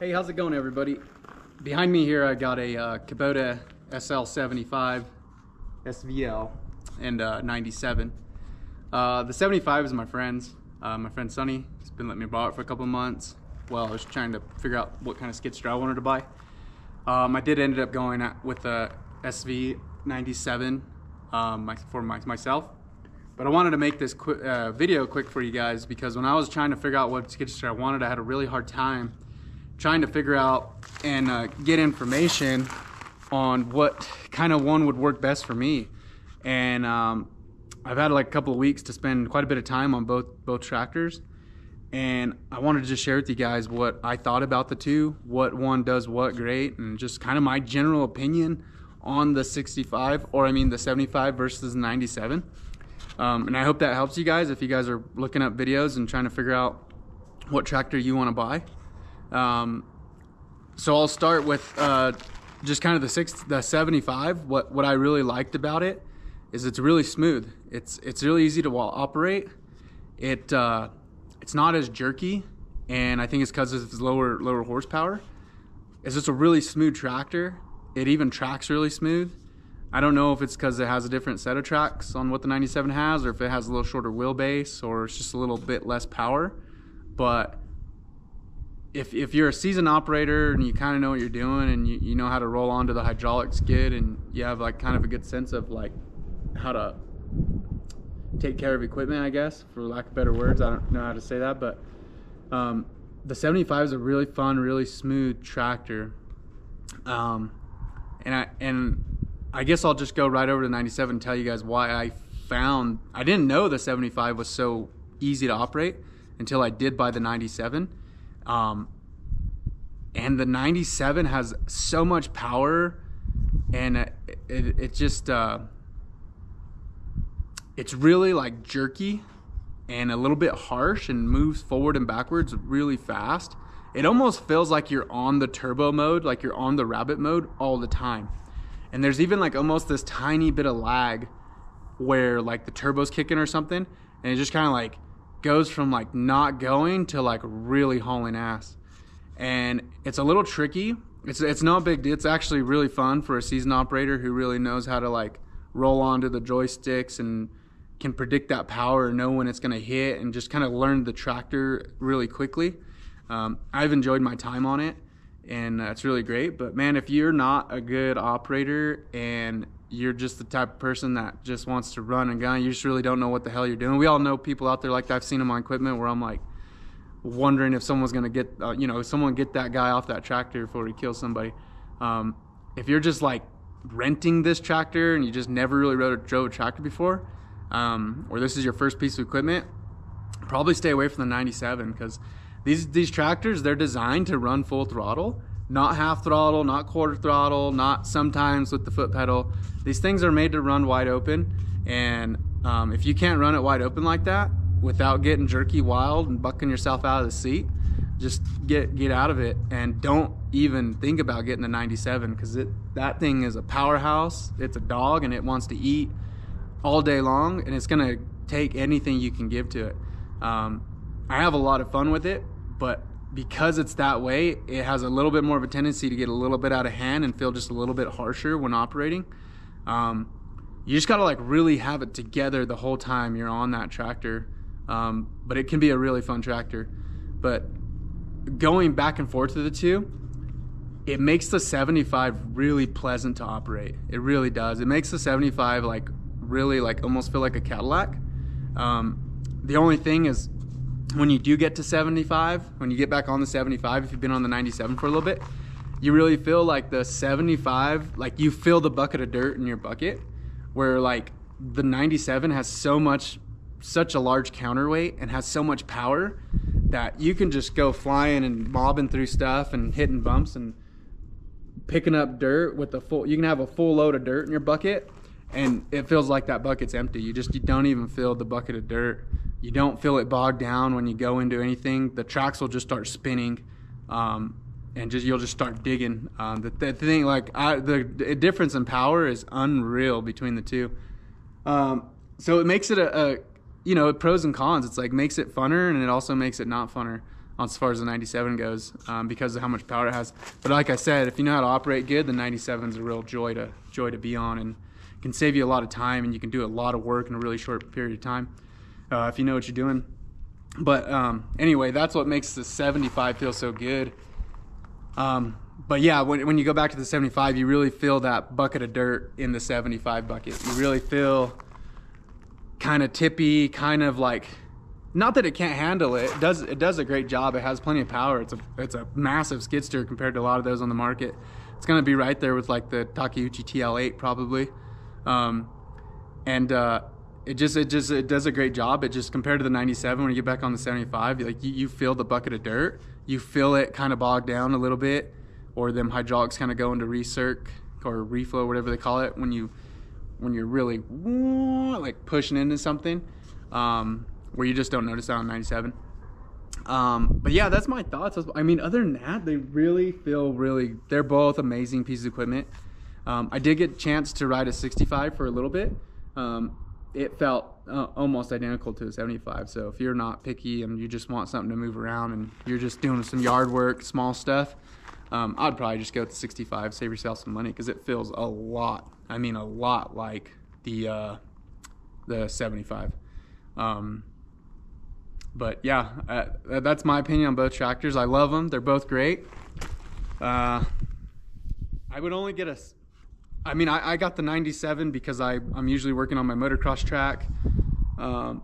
Hey, how's it going, everybody? Behind me here, I got a uh, Kubota SL75 SVL and uh, 97. Uh, the 75 is my friend's. Uh, my friend Sonny. He's been letting me borrow it for a couple months. while I was trying to figure out what kind of skid steer I wanted to buy. Um, I did end up going with the SV97 um, for my, myself. But I wanted to make this qu uh, video quick for you guys because when I was trying to figure out what skid steer I wanted, I had a really hard time trying to figure out and uh, get information on what kind of one would work best for me. And um, I've had like a couple of weeks to spend quite a bit of time on both both tractors. And I wanted to just share with you guys what I thought about the two, what one does what great, and just kind of my general opinion on the 65, or I mean the 75 versus 97. Um, and I hope that helps you guys if you guys are looking up videos and trying to figure out what tractor you want to buy. Um, so I'll start with uh, just kind of the six, the 75. What what I really liked about it is it's really smooth. It's it's really easy to operate. It uh, it's not as jerky, and I think it's because of its lower lower horsepower. It's just a really smooth tractor. It even tracks really smooth. I don't know if it's because it has a different set of tracks on what the 97 has, or if it has a little shorter wheelbase, or it's just a little bit less power. But if, if you're a seasoned operator and you kind of know what you're doing and you, you know how to roll onto the hydraulic skid and you have like kind of a good sense of like how to take care of equipment, I guess, for lack of better words. I don't know how to say that, but um, the 75 is a really fun, really smooth tractor. Um, and I and I guess I'll just go right over to 97 and tell you guys why I found I didn't know the 75 was so easy to operate until I did buy the 97. Um, and the 97 has so much power and it, it, it just uh, it's really like jerky and a little bit harsh and moves forward and backwards really fast. It almost feels like you're on the turbo mode, like you're on the rabbit mode all the time. And there's even like almost this tiny bit of lag where like the turbo's kicking or something and it just kind of like goes from like not going to like really hauling ass. And it's a little tricky. It's it's not big. It's actually really fun for a seasoned operator who really knows how to like roll onto the joysticks and can predict that power know when it's going to hit and just kind of learn the tractor really quickly. Um, I've enjoyed my time on it and that's really great. But man, if you're not a good operator and you're just the type of person that just wants to run and gun, you just really don't know what the hell you're doing. We all know people out there like that. I've seen them on equipment where I'm like wondering if someone's to get, uh, you know, someone get that guy off that tractor before he kills somebody. Um, if you're just like renting this tractor and you just never really rode a, drove a tractor before, um, or this is your first piece of equipment, probably stay away from the 97 because these these tractors they're designed to run full throttle, not half throttle, not quarter throttle, not sometimes with the foot pedal. These things are made to run wide open, and um, if you can't run it wide open like that without getting jerky wild and bucking yourself out of the seat, just get get out of it and don't even think about getting the 97 because it that thing is a powerhouse. It's a dog and it wants to eat all day long, and it's gonna take anything you can give to it. Um, I have a lot of fun with it, but because it's that way, it has a little bit more of a tendency to get a little bit out of hand and feel just a little bit harsher when operating. Um, you just gotta like really have it together the whole time you're on that tractor. Um, but it can be a really fun tractor. But going back and forth to the two, it makes the 75 really pleasant to operate. It really does. It makes the 75 like really like almost feel like a Cadillac. Um, the only thing is when you do get to 75, when you get back on the 75, if you've been on the 97 for a little bit, you really feel like the 75, like you feel the bucket of dirt in your bucket, where like the 97 has so much, such a large counterweight and has so much power that you can just go flying and mobbing through stuff and hitting bumps and picking up dirt with a full, you can have a full load of dirt in your bucket and it feels like that bucket's empty. You just you don't even feel the bucket of dirt. You don't feel it bogged down when you go into anything. The tracks will just start spinning, um, and just you'll just start digging. Um, the, the, thing like I, the, the, difference in power is unreal between the two. Um, so it makes it a, a, you know pros and cons. It's like makes it funner and it also makes it not funner. as far as the 97 goes um, because of how much power it has. But like I said, if you know how to operate good, the 97 is a real joy to joy to be on and can save you a lot of time and you can do a lot of work in a really short period of time uh, if you know what you're doing. But um, anyway, that's what makes the 75 feel so good. Um, but yeah, when, when you go back to the 75, you really feel that bucket of dirt in the 75 bucket. You really feel kind of tippy, kind of like not that it can't handle it. It does it does a great job. It has plenty of power. It's a it's a massive skid steer compared to a lot of those on the market. It's gonna be right there with like the Takeuchi TL8 probably, um, and uh, it just it just it does a great job. It just compared to the 97 when you get back on the 75, like you, you feel the bucket of dirt. You feel it kind of bogged down a little bit, or them hydraulics kind of go into recirc or reflow, whatever they call it, when you when you're really like pushing into something. Um, where you just don't notice that on 97. Um, but yeah, that's my thoughts. I mean, other than that, they really feel really. They're both amazing pieces of equipment. Um, I did get a chance to ride a 65 for a little bit. Um, it felt uh, almost identical to a 75. So if you're not picky and you just want something to move around and you're just doing some yard work, small stuff, um, I'd probably just go with the 65. Save yourself some money because it feels a lot. I mean, a lot like the uh, the 75. Um, but yeah, uh, that's my opinion on both tractors. I love them. They're both great. Uh, I would only get a. I mean, I, I got the 97 because I, I'm usually working on my motocross track, um,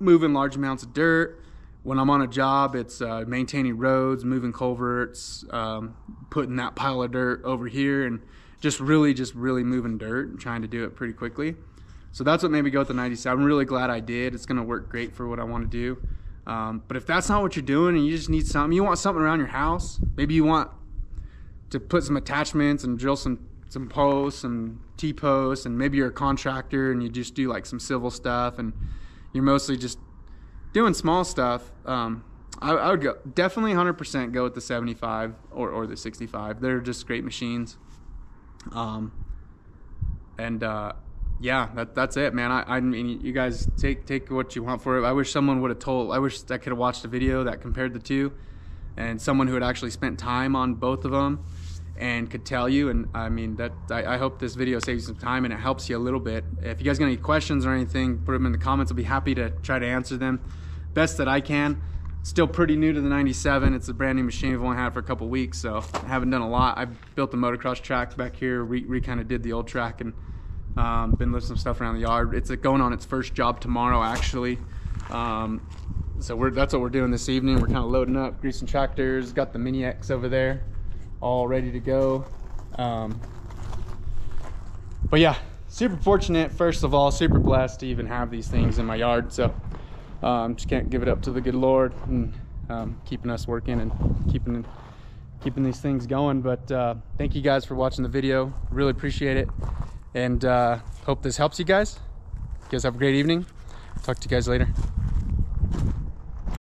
moving large amounts of dirt. When I'm on a job, it's uh, maintaining roads, moving culverts, um, putting that pile of dirt over here, and just really, just really moving dirt and trying to do it pretty quickly. So that's what made me go with the 97. I'm really glad I did. It's going to work great for what I want to do. Um, but if that's not what you're doing and you just need something, you want something around your house, maybe you want to put some attachments and drill some some posts and T-posts and maybe you're a contractor and you just do like some civil stuff and you're mostly just doing small stuff. Um, I, I, would go definitely 100% go with the 75 or, or the 65. They're just great machines. Um, and uh, yeah, that, that's it, man. I, I mean, you guys take take what you want for it. I wish someone would have told. I wish I could have watched a video that compared the two, and someone who had actually spent time on both of them, and could tell you. And I mean, that I, I hope this video saves you some time and it helps you a little bit. If you guys got any questions or anything, put them in the comments. I'll be happy to try to answer them best that I can. Still pretty new to the 97. It's a brand new machine. I've only had it for a couple weeks, so I haven't done a lot. I built the motocross track back here. We, re kind of did the old track and um, been lifting some stuff around the yard. It's going on its first job tomorrow, actually. Um, so we're, that's what we're doing this evening. We're kind of loading up, greasing tractors. Got the Mini X over there, all ready to go. Um, but yeah, super fortunate. First of all, super blessed to even have these things in my yard. So um, just can't give it up to the good Lord and um, keeping us working and keeping keeping these things going. But uh, thank you guys for watching the video. Really appreciate it and uh, hope this helps you guys. You guys have a great evening. Talk to you guys later.